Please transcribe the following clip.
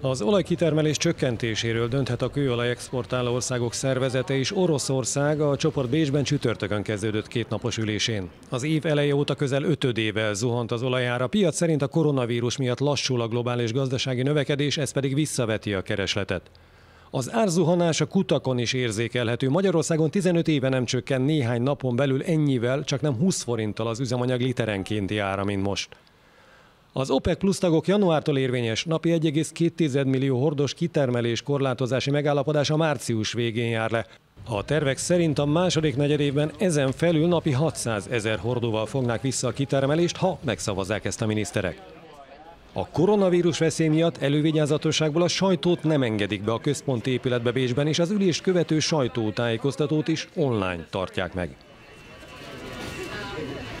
Az olajkitermelés csökkentéséről dönthet a kőolaj exportáló országok szervezete és Oroszország a csoport Bécsben csütörtökön kezdődött kétnapos ülésén. Az év eleje óta közel ötödével zuhant az olajára. Piac szerint a koronavírus miatt lassul a globális gazdasági növekedés, ez pedig visszaveti a keresletet. Az árzuhanás a kutakon is érzékelhető. Magyarországon 15 éve nem csökken néhány napon belül ennyivel, csak nem 20 forinttal az üzemanyag literenkénti ára, mint most. Az OPEC plusz tagok januártól érvényes napi 1,2 millió hordos kitermelés korlátozási megállapodása március végén jár le. A tervek szerint a második negyedévben ezen felül napi 600 ezer hordóval fognák vissza a kitermelést, ha megszavazzák ezt a miniszterek. A koronavírus veszély miatt elővigyázatosságból a sajtót nem engedik be a központi épületbe Bécsben, és az ülést követő sajtótájékoztatót is online tartják meg.